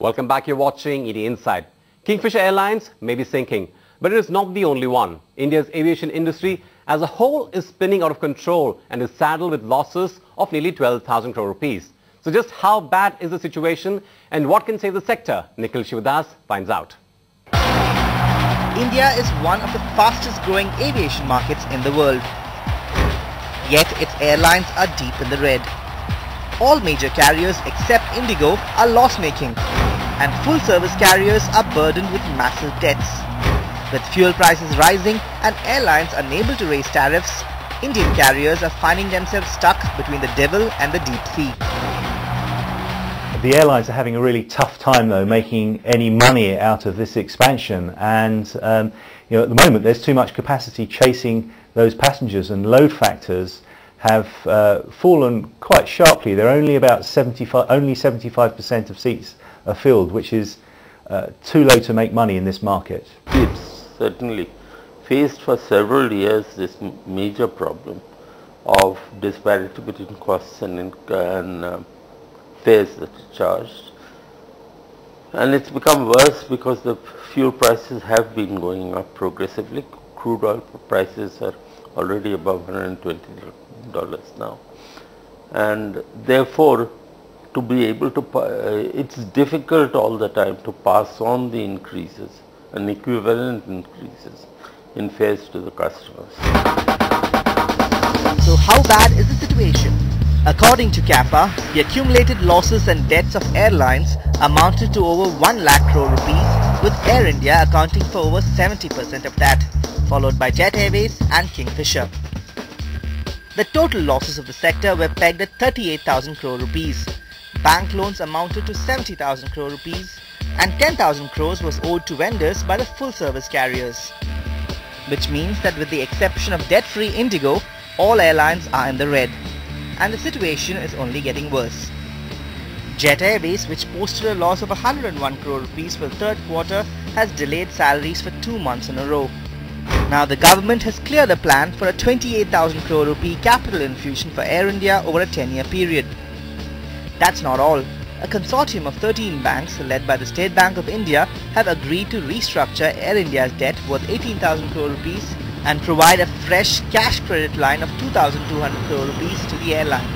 Welcome back. You're watching ET Insight. Kingfisher Airlines may be sinking, but it is not the only one. India's aviation industry as a whole is spinning out of control and is saddled with losses of nearly 12,000 crore rupees. So just how bad is the situation and what can save the sector? Nikhil Sivadas finds out. India is one of the fastest growing aviation markets in the world. Yet its airlines are deep in the red. All major carriers except Indigo are loss-making and full-service carriers are burdened with massive debts. With fuel prices rising and airlines unable to raise tariffs, Indian carriers are finding themselves stuck between the devil and the deep sea. The airlines are having a really tough time though making any money out of this expansion and um, you know, at the moment there's too much capacity chasing those passengers and load factors have uh, fallen quite sharply. They're only about 75, only 75% of seats are field which is uh, too low to make money in this market. It's certainly faced for several years this major problem of disparity between costs and, and uh, fares that are charged. And it's become worse because the fuel prices have been going up progressively. Crude oil prices are already above 120 dollars now. And therefore, to be able to, uh, it's difficult all the time to pass on the increases and equivalent increases in fares to the customers. So how bad is the situation? According to CAPA, the accumulated losses and debts of airlines amounted to over 1 lakh crore rupees with Air India accounting for over 70% of that, followed by Jet Airways and Kingfisher. The total losses of the sector were pegged at 38,000 crore rupees. Bank loans amounted to 70,000 crore rupees and 10,000 crores was owed to vendors by the full service carriers. Which means that with the exception of debt-free Indigo, all airlines are in the red. And the situation is only getting worse. Jet Airways, which posted a loss of 101 crore rupees for the third quarter, has delayed salaries for two months in a row. Now the government has cleared a plan for a 28,000 crore rupee capital infusion for Air India over a 10-year period. That's not all. A consortium of 13 banks led by the State Bank of India have agreed to restructure Air India's debt worth 18,000 crore rupees and provide a fresh cash credit line of 2,200 crore rupees to the airline.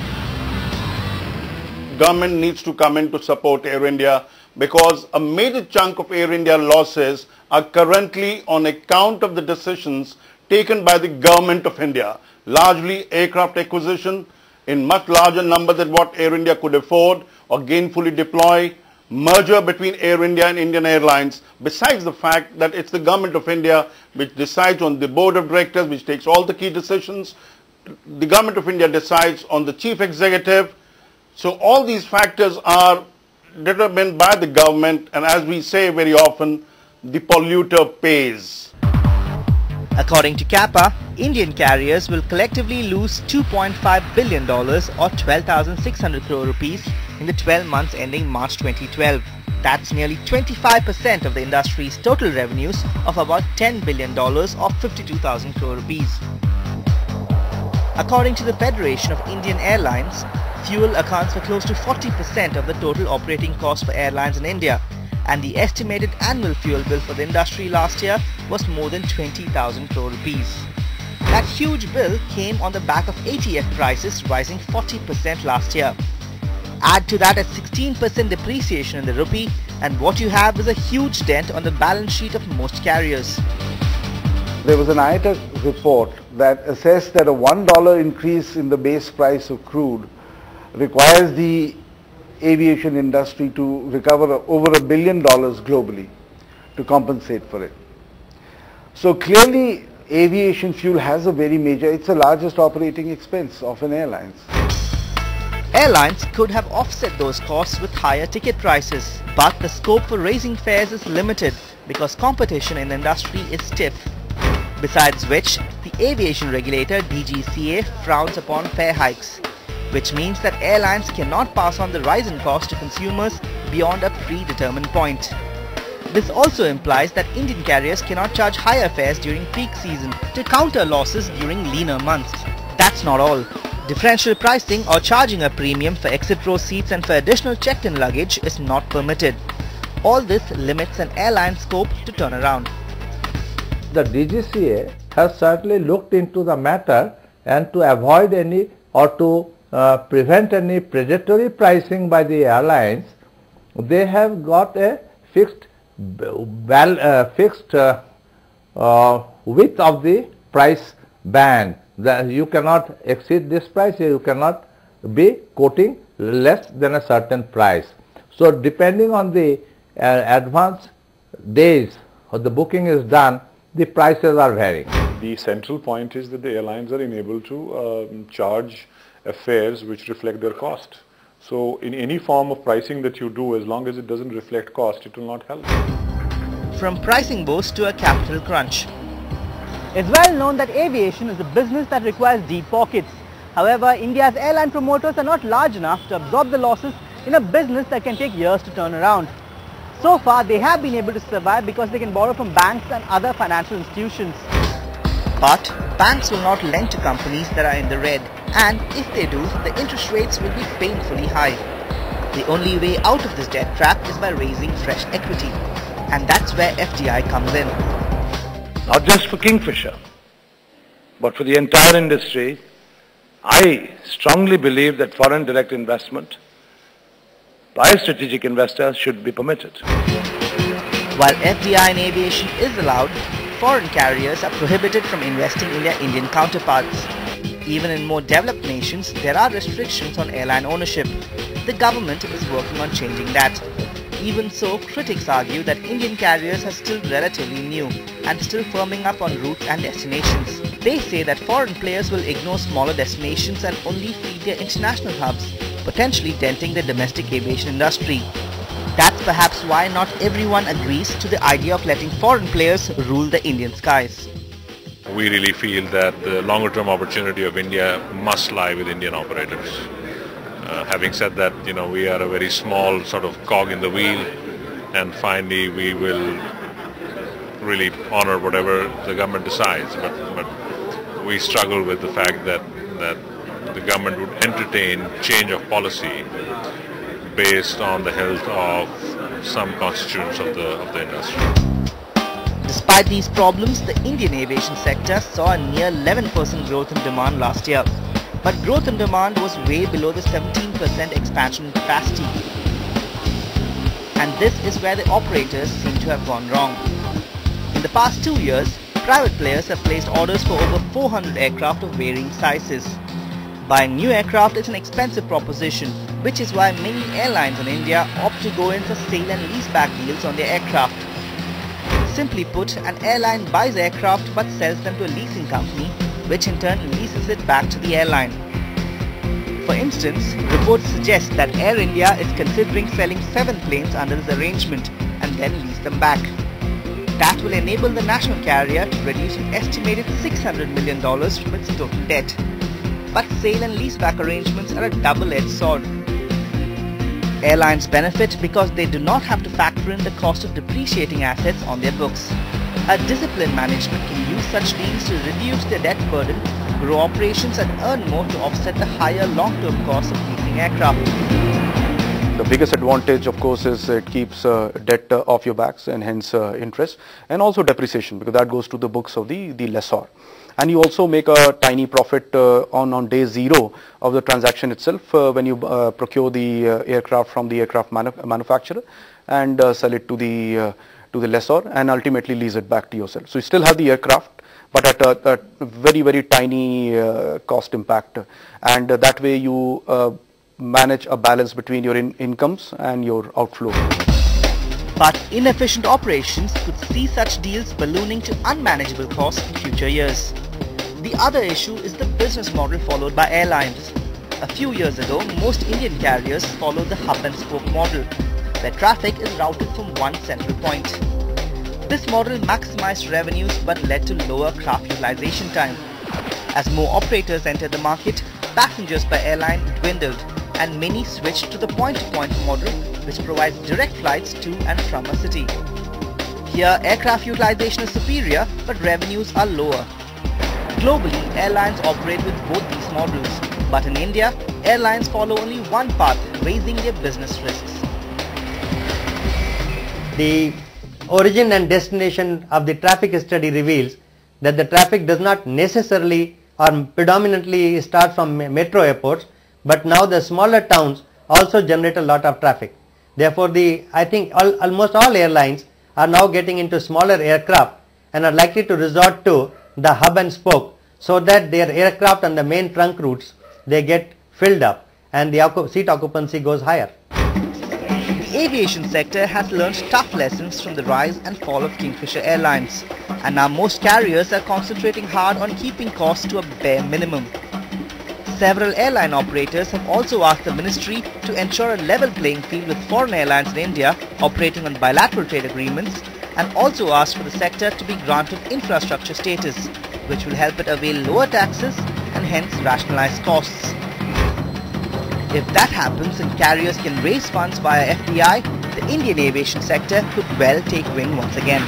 Government needs to come in to support Air India because a major chunk of Air India losses are currently on account of the decisions taken by the government of India, largely aircraft acquisition in much larger number than what Air India could afford or gainfully deploy, merger between Air India and Indian Airlines, besides the fact that it's the government of India which decides on the board of directors, which takes all the key decisions. The government of India decides on the chief executive. So all these factors are determined by the government and as we say very often, the polluter pays. According to CAPA, Indian carriers will collectively lose $2.5 billion or 12,600 crore rupees in the 12 months ending March 2012. That's nearly 25% of the industry's total revenues of about $10 billion or 52,000 crore rupees. According to the Federation of Indian Airlines, fuel accounts for close to 40% of the total operating cost for airlines in India and the estimated annual fuel bill for the industry last year was more than 20,000 crore rupees. That huge bill came on the back of ATF prices rising 40% last year. Add to that a 16% depreciation in the rupee and what you have is a huge dent on the balance sheet of most carriers. There was an IATA report that assessed that a $1 increase in the base price of crude requires the aviation industry to recover over a billion dollars globally to compensate for it. So clearly aviation fuel has a very major, it's the largest operating expense of an airline. Airlines could have offset those costs with higher ticket prices, but the scope for raising fares is limited because competition in the industry is stiff. Besides which, the aviation regulator DGCA frowns upon fare hikes which means that airlines cannot pass on the rise in cost to consumers beyond a predetermined point. This also implies that Indian carriers cannot charge higher fares during peak season to counter losses during leaner months. That's not all. Differential pricing or charging a premium for exit row seats and for additional checked-in luggage is not permitted. All this limits an airline's scope to turn around. The DGCA has certainly looked into the matter and to avoid any or to uh, prevent any predatory pricing by the airlines, they have got a fixed, uh, fixed uh, uh, width of the price band. That you cannot exceed this price, you cannot be quoting less than a certain price. So depending on the uh, advance days or the booking is done, the prices are varying. The central point is that the airlines are enabled to um, charge fares which reflect their cost. So in any form of pricing that you do, as long as it doesn't reflect cost, it will not help. From pricing boost to a capital crunch. It's well known that aviation is a business that requires deep pockets. However, India's airline promoters are not large enough to absorb the losses in a business that can take years to turn around. So far, they have been able to survive because they can borrow from banks and other financial institutions. But banks will not lend to companies that are in the red and if they do, the interest rates will be painfully high. The only way out of this debt trap is by raising fresh equity and that's where FDI comes in. Not just for Kingfisher, but for the entire industry, I strongly believe that foreign direct investment by strategic investors should be permitted. While FDI in aviation is allowed, foreign carriers are prohibited from investing in their Indian counterparts. Even in more developed nations, there are restrictions on airline ownership. The government is working on changing that. Even so, critics argue that Indian carriers are still relatively new and still firming up on routes and destinations. They say that foreign players will ignore smaller destinations and only feed their international hubs, potentially denting the domestic aviation industry. That's perhaps why not everyone agrees to the idea of letting foreign players rule the Indian skies. We really feel that the longer term opportunity of India must lie with Indian operators. Uh, having said that, you know, we are a very small sort of cog in the wheel and finally we will really honor whatever the government decides. But, but we struggle with the fact that, that the government would entertain change of policy based on the health of some constituents of the, of the industry. Despite these problems, the Indian aviation sector saw a near 11% growth in demand last year. But growth in demand was way below the 17% expansion in capacity. And this is where the operators seem to have gone wrong. In the past two years, private players have placed orders for over 400 aircraft of varying sizes. Buying new aircraft is an expensive proposition, which is why many airlines in India opt to go in for sale and leaseback deals on their aircraft. Simply put, an airline buys aircraft but sells them to a leasing company, which in turn leases it back to the airline. For instance, reports suggest that Air India is considering selling 7 planes under this arrangement and then lease them back. That will enable the national carrier to reduce an estimated $600 million from its total debt. But sale and leaseback arrangements are a double-edged sword. Airlines benefit because they do not have to factor in the cost of depreciating assets on their books. A disciplined management can use such deals to reduce their debt burden, grow operations and earn more to offset the higher long-term costs of leasing aircraft. The biggest advantage of course is it keeps uh, debt uh, off your backs and hence uh, interest and also depreciation because that goes to the books of the, the lessor and you also make a tiny profit uh, on, on day zero of the transaction itself uh, when you uh, procure the aircraft from the aircraft manu manufacturer and sell it to the to the lessor and ultimately lease it back to yourself. So you still have the aircraft but at a, a very very tiny cost impact and that way you manage a balance between your in incomes and your outflow. But inefficient operations could see such deals ballooning to unmanageable costs in future years. The other issue is the business model followed by airlines. A few years ago, most Indian carriers followed the hub and spoke model, where traffic is routed from one central point. This model maximized revenues but led to lower craft utilization time. As more operators entered the market, passengers per airline dwindled and many switched to the point-to-point -point model which provides direct flights to and from a city. Here, aircraft utilization is superior but revenues are lower. Globally, airlines operate with both these models, but in India, airlines follow only one path, raising their business risks. The origin and destination of the traffic study reveals that the traffic does not necessarily or predominantly start from metro airports, but now the smaller towns also generate a lot of traffic. Therefore, the I think all, almost all airlines are now getting into smaller aircraft and are likely to resort to the hub and spoke so that their aircraft on the main trunk routes they get filled up and the seat occupancy goes higher. The aviation sector has learned tough lessons from the rise and fall of Kingfisher Airlines and now most carriers are concentrating hard on keeping costs to a bare minimum. Several airline operators have also asked the ministry to ensure a level playing field with foreign airlines in India operating on bilateral trade agreements and also asked for the sector to be granted infrastructure status, which will help it avail lower taxes and hence rationalize costs. If that happens and carriers can raise funds via FDI, the Indian aviation sector could well take wing once again.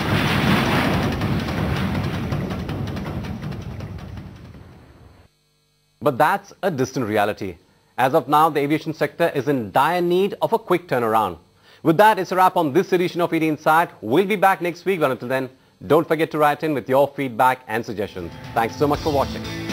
But that's a distant reality. As of now, the aviation sector is in dire need of a quick turnaround. With that, it's a wrap on this edition of ET Insight. We'll be back next week, but until then, don't forget to write in with your feedback and suggestions. Thanks so much for watching.